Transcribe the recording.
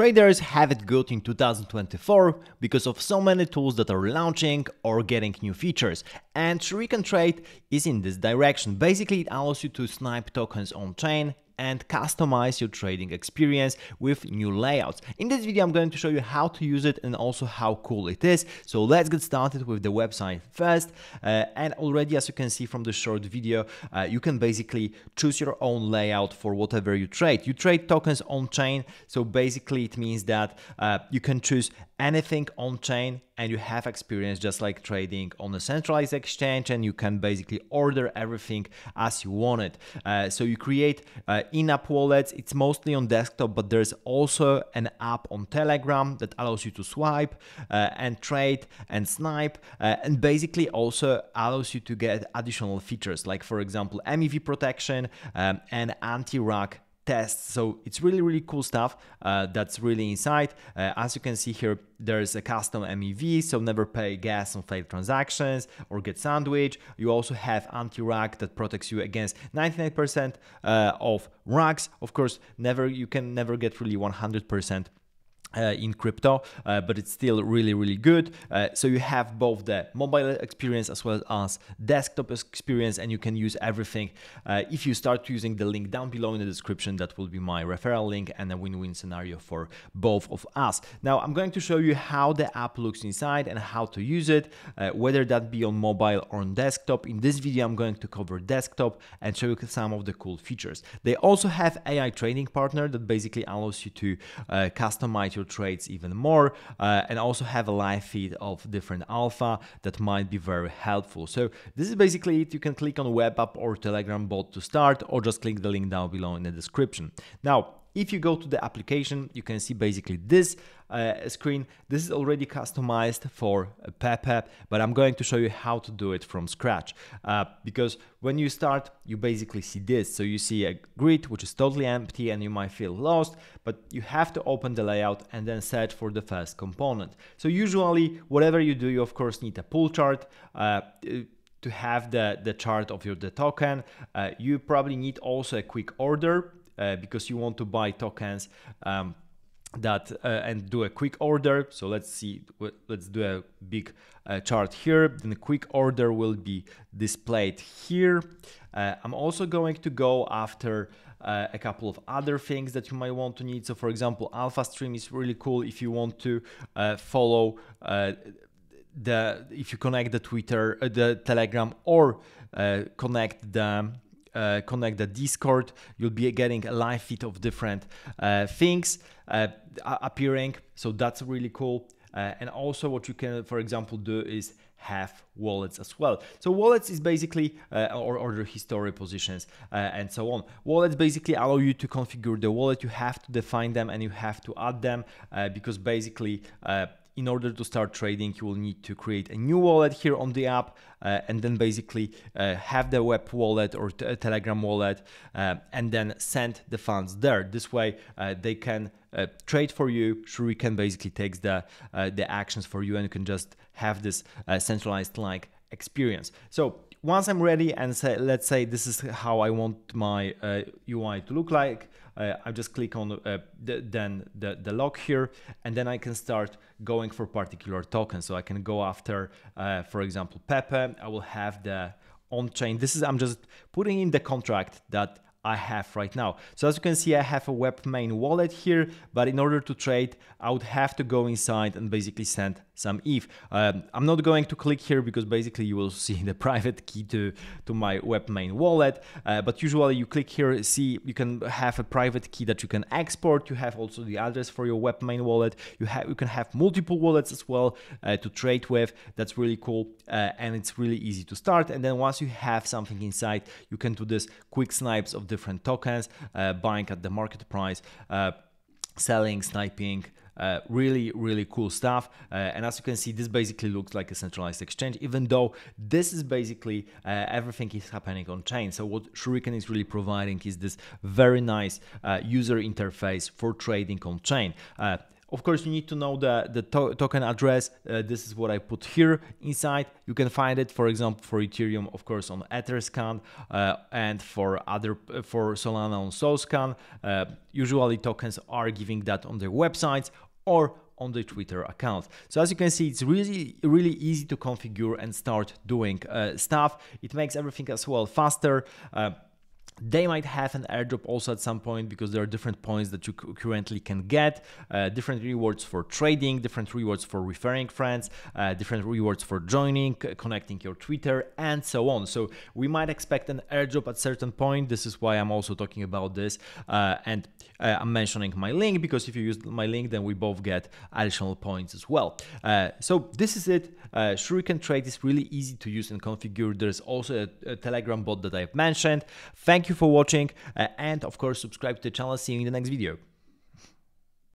Traders have it good in 2024 because of so many tools that are launching or getting new features. And Shuriken Trade is in this direction. Basically, it allows you to snipe tokens on chain and customize your trading experience with new layouts. In this video, I'm going to show you how to use it and also how cool it is. So let's get started with the website first. Uh, and already, as you can see from the short video, uh, you can basically choose your own layout for whatever you trade. You trade tokens on chain. So basically it means that uh, you can choose anything on chain and you have experience just like trading on a centralized exchange and you can basically order everything as you want it. Uh, so you create uh, in-app wallets. It's mostly on desktop, but there's also an app on Telegram that allows you to swipe uh, and trade and snipe uh, and basically also allows you to get additional features like for example MEV protection um, and anti-rug tests. So it's really, really cool stuff uh, that's really inside. Uh, as you can see here, there's a custom MEV, so never pay gas on failed transactions or get sandwich. You also have anti-rug that protects you against 99% uh, of rugs. Of course, never you can never get really 100% uh, in crypto, uh, but it's still really, really good. Uh, so you have both the mobile experience as well as desktop experience, and you can use everything. Uh, if you start using the link down below in the description, that will be my referral link and a win-win scenario for both of us. Now I'm going to show you how the app looks inside and how to use it, uh, whether that be on mobile or on desktop. In this video, I'm going to cover desktop and show you some of the cool features. They also have AI trading partner that basically allows you to uh, customize your your trades even more uh, and also have a live feed of different alpha that might be very helpful. So this is basically it. You can click on web app or telegram bot to start or just click the link down below in the description. Now if you go to the application, you can see basically this uh, screen. This is already customized for Pepe, but I'm going to show you how to do it from scratch. Uh, because when you start, you basically see this. So you see a grid, which is totally empty and you might feel lost, but you have to open the layout and then search for the first component. So usually, whatever you do, you of course need a pull chart. Uh, to have the, the chart of your the token, uh, you probably need also a quick order uh, because you want to buy tokens um, that uh, and do a quick order. So let's see let's do a big uh, chart here. Then the quick order will be displayed here. Uh, i'm also going to go after uh, a couple of other things that you might want to need. So for example alpha stream is really cool if you want to uh, follow the if you connect the twitter the telegram or connect the uh, connect the Discord, you'll be getting a live feed of different uh, things uh, appearing. So that's really cool. Uh, and also what you can, for example, do is have wallets as well. So wallets is basically, uh, or, or the history positions uh, and so on. Wallets basically allow you to configure the wallet. You have to define them and you have to add them because basically in order to start trading, you will need to create a new wallet here on the app uh, and then basically uh, have the web wallet or Telegram wallet uh, and then send the funds there. This way uh, they can uh, trade for you. Shuriken basically takes the, uh, the actions for you and you can just have this centralized like experience. So once I'm ready and say, let's say this is how I want my UI to look like, uh, I just click on uh, the, then the, the lock here, and then I can start going for particular tokens. So I can go after, uh, for example, Pepe. I will have the on-chain. This is, I'm just putting in the contract that I have right now. So as you can see, I have a webmain wallet here, but in order to trade, I would have to go inside and basically send some ETH. Um, I'm not going to click here because basically you will see the private key to, to my webmain wallet. Uh, but usually you click here, see you can have a private key that you can export. You have also the address for your webmain wallet. You have you can have multiple wallets as well uh, to trade with. That's really cool uh, and it's really easy to start. And then once you have something inside, you can do this quick snipes of different tokens, uh, buying at the market price uh, selling, sniping, uh, really, really cool stuff. Uh, and as you can see, this basically looks like a centralized exchange, even though this is basically uh, everything is happening on chain. So what Shuriken is really providing is this very nice uh, user interface for trading on chain. Uh, of course, you need to know the, the to token address. Uh, this is what I put here inside. You can find it, for example, for Ethereum, of course, on Etherscan, uh, and for other for Solana on Solscan. Uh, usually, tokens are giving that on their websites or on the Twitter account. So as you can see, it's really, really easy to configure and start doing uh, stuff. It makes everything as well faster. They might have an airdrop also at some point because there are different points that you currently can get, uh, different rewards for trading, different rewards for referring friends, uh, different rewards for joining, connecting your Twitter, and so on. So we might expect an airdrop at certain point. This is why I'm also talking about this, uh, and uh, I'm mentioning my link because if you use my link, then we both get additional points as well. Uh, so this is it. Uh, Shuriken Trade is really easy to use and configure. There's also a, a Telegram bot that I've mentioned. Thank you for watching uh, and of course subscribe to the channel. See you in the next video.